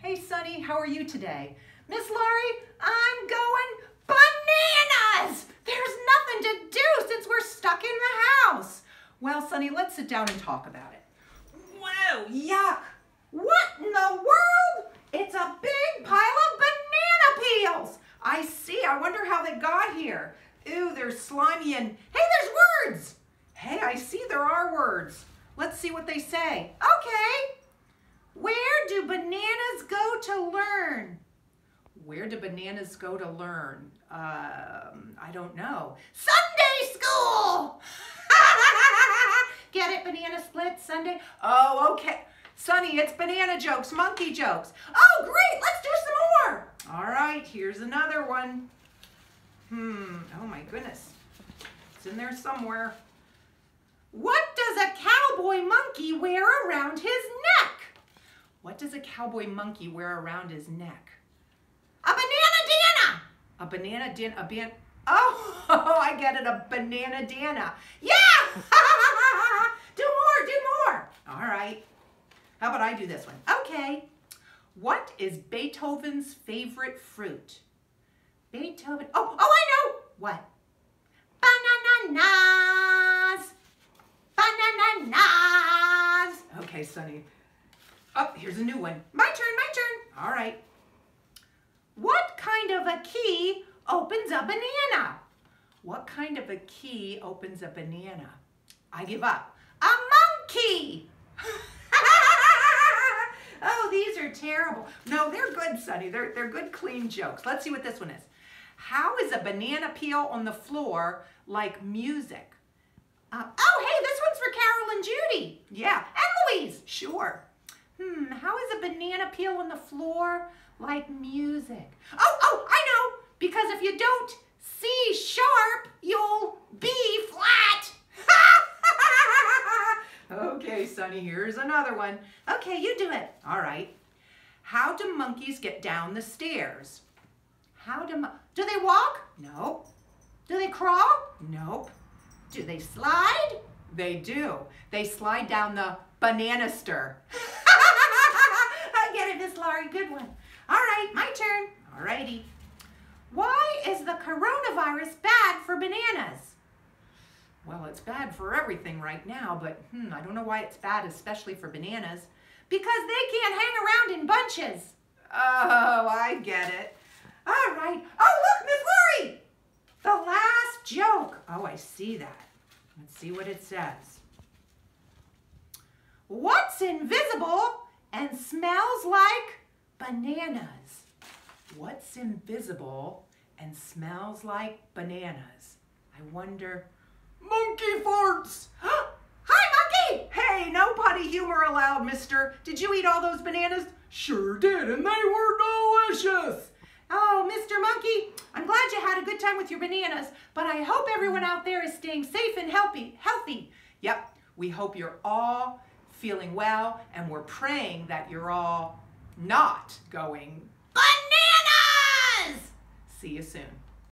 Hey, Sonny, how are you today? Miss Laurie, I'm going bananas! There's nothing to do since we're stuck in the house. Well, Sonny, let's sit down and talk about it. Whoa, yuck! What in the world? It's a big pile of banana peels. I see. I wonder how they got here. Ooh, they're slimy and... Hey, there's words! Hey, I see there are words. Let's see what they say. Okay. Where do bananas go to learn? Where do bananas go to learn? Um, I don't know. Sunday school! Get it, banana split Sunday? Oh, okay. Sunny, it's banana jokes, monkey jokes. Oh, great, let's do some more. All right, here's another one. Hmm, oh my goodness. It's in there somewhere. What does a cowboy monkey wear around his neck? What does a cowboy monkey wear around his neck? A banana dana! A banana din a ban oh, I get it, a banana dana. Yeah! do more, do more. All right. How about I do this one? Okay. What is Beethoven's favorite fruit? Beethoven, oh, oh, I know. What? Bananas. Bananas. Okay, Sunny. Oh, here's a new one. My turn, my turn. All right. What kind of a key opens a banana? What kind of a key opens a banana? I give up. A monkey. oh, these are terrible. No, they're good, Sunny. They're, they're good, clean jokes. Let's see what this one is. How is a banana peel on the floor like music? Uh, oh, hey, this one's for Carol and Judy. Yeah, and Louise. Sure. Hmm, how peel on the floor like music? Oh, oh, I know. Because if you don't C sharp, you'll be flat. okay, Sonny, here's another one. Okay, you do it. All right. How do monkeys get down the stairs? How do, do they walk? No. Do they crawl? Nope. Do they slide? They do. They slide down the bananister. Laurie. Good one. All right, my turn. All righty. Why is the coronavirus bad for bananas? Well, it's bad for everything right now, but hmm, I don't know why it's bad, especially for bananas. Because they can't hang around in bunches. Oh, I get it. All right. Oh, look, Miss Laurie! The last joke. Oh, I see that. Let's see what it says. What's invisible and smells like bananas? What's invisible and smells like bananas? I wonder. Monkey farts! Hi, monkey! Hey, no potty humor allowed, mister. Did you eat all those bananas? Sure did, and they were delicious. Oh, Mr. Monkey, I'm glad you had a good time with your bananas, but I hope everyone out there is staying safe and healthy. Healthy. Yep, we hope you're all feeling well, and we're praying that you're all not going bananas! See you soon.